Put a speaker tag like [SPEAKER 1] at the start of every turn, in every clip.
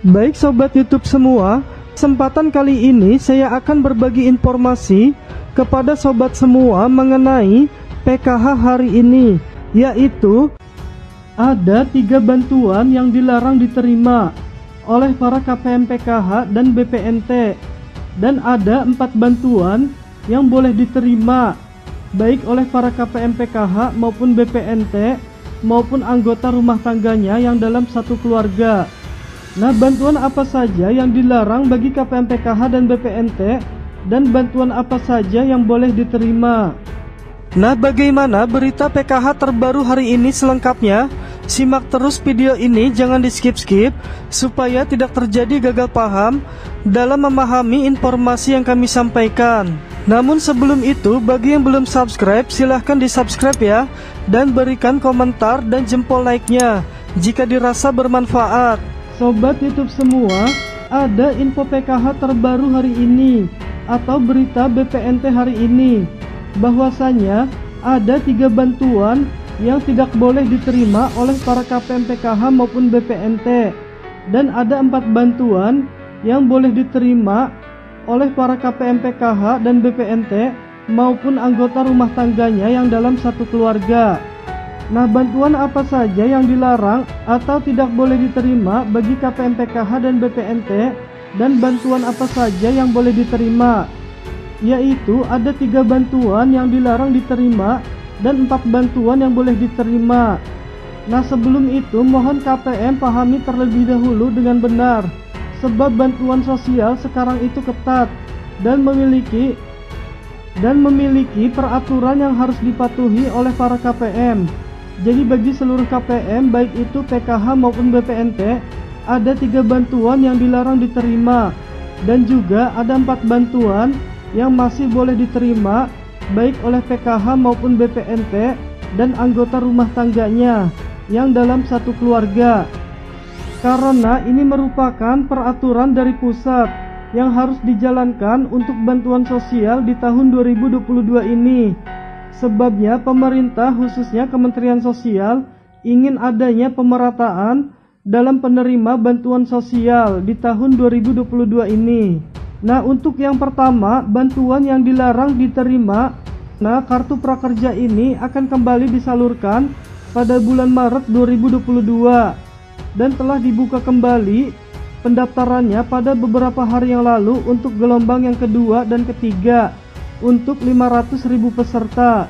[SPEAKER 1] Baik sobat YouTube semua, kesempatan kali ini saya akan berbagi informasi kepada sobat semua mengenai PKH hari ini, yaitu ada tiga bantuan yang dilarang diterima oleh para KPM PKH dan BPNT dan ada empat bantuan yang boleh diterima baik oleh para KPM PKH maupun BPNT maupun anggota rumah tangganya yang dalam satu keluarga. Nah, bantuan apa saja yang dilarang bagi KPM PKH dan BPNT dan bantuan apa saja yang boleh diterima? Nah, bagaimana berita PKH terbaru hari ini selengkapnya? Simak terus video ini, jangan di skip-skip supaya tidak terjadi gagal paham dalam memahami informasi yang kami sampaikan. Namun sebelum itu, bagi yang belum subscribe, silahkan di subscribe ya dan berikan komentar dan jempol like-nya jika dirasa bermanfaat. Sobat YouTube semua, ada info PKH terbaru hari ini atau berita BPNT hari ini bahwasanya ada tiga bantuan yang tidak boleh diterima oleh para KPM PKH maupun BPNT dan ada empat bantuan yang boleh diterima oleh para KPM PKH dan BPNT maupun anggota rumah tangganya yang dalam satu keluarga. Nah, bantuan apa saja yang dilarang atau tidak boleh diterima bagi KPM PKH dan BPNT dan bantuan apa saja yang boleh diterima? Yaitu ada tiga bantuan yang dilarang diterima dan empat bantuan yang boleh diterima. Nah sebelum itu mohon KPM pahami terlebih dahulu dengan benar sebab bantuan sosial sekarang itu ketat dan memiliki dan memiliki peraturan yang harus dipatuhi oleh para KPM. Jadi bagi seluruh KPM baik itu PKH maupun BPNT ada tiga bantuan yang dilarang diterima dan juga ada empat bantuan yang masih boleh diterima baik oleh PKH maupun BPNT dan anggota rumah tangganya yang dalam satu keluarga. Karena ini merupakan peraturan dari pusat yang harus dijalankan untuk bantuan sosial di tahun 2022 ini. Sebabnya pemerintah khususnya Kementerian Sosial ingin adanya pemerataan dalam penerima bantuan sosial di tahun 2022 ini. Nah, untuk yang pertama, bantuan yang dilarang diterima. Nah, kartu prakerja ini akan kembali disalurkan pada bulan Maret 2022 dan telah dibuka kembali pendaftarannya pada beberapa hari yang lalu untuk gelombang yang kedua dan ketiga untuk 500.000 peserta.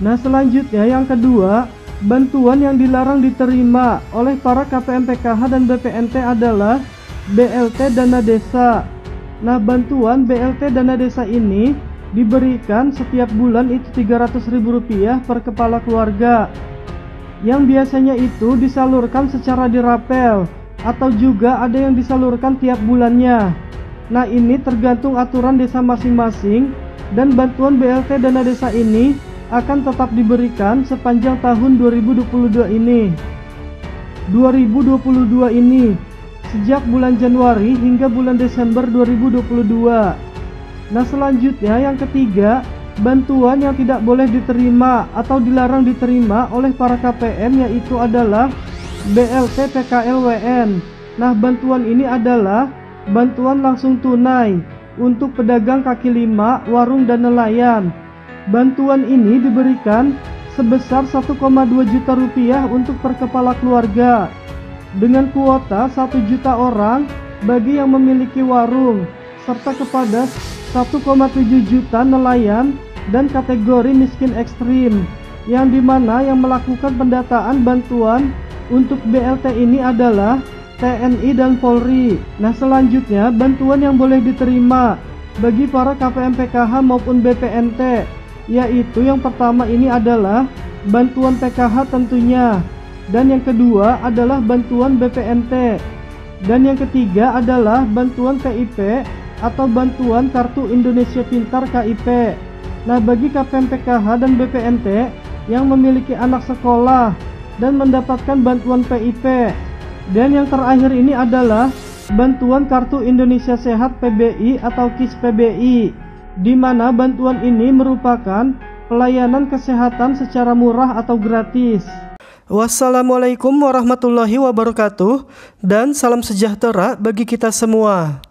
[SPEAKER 1] Nah, selanjutnya yang kedua, bantuan yang dilarang diterima oleh para KPM PKH dan BPNT adalah BLT dana desa. Nah bantuan BLT dana desa ini diberikan setiap bulan itu Rp300.000 per kepala keluarga. Yang biasanya itu disalurkan secara dirapel atau juga ada yang disalurkan tiap bulannya nah ini tergantung aturan desa masing-masing dan bantuan BLT dana desa ini akan tetap diberikan sepanjang tahun 2022 ini 2022 ini sejak bulan Januari hingga bulan Desember 2022. Nah selanjutnya yang ketiga, bantuan yang tidak boleh diterima atau dilarang diterima oleh para KPM yaitu adalah BLT PKLWN. Nah bantuan ini adalah bantuan langsung tunai untuk pedagang kaki lima, warung dan nelayan. Bantuan ini diberikan sebesar 1,2 juta rupiah untuk per kepala keluarga dengan kuota 1 juta orang bagi yang memiliki warung serta kepada 1,7 juta nelayan dan kategori miskin ekstrim yang di mana yang melakukan pendataan bantuan untuk BLT ini adalah TNI dan Polri. Nah selanjutnya bantuan yang boleh diterima bagi para KPM PKH maupun BPNT yaitu yang pertama ini adalah bantuan PKH tentunya dan yang kedua adalah bantuan BPNT dan yang ketiga adalah bantuan PIP atau bantuan Kartu Indonesia Pintar KIP. Nah, bagi KPM PKH dan BPNT yang memiliki anak sekolah dan mendapatkan bantuan PIP. Dan yang terakhir ini adalah bantuan Kartu Indonesia Sehat PBI atau KIS PBI, di mana bantuan ini merupakan pelayanan kesehatan secara murah atau gratis. Wassalamualaikum warahmatullahi wabarakatuh dan salam sejahtera bagi kita semua.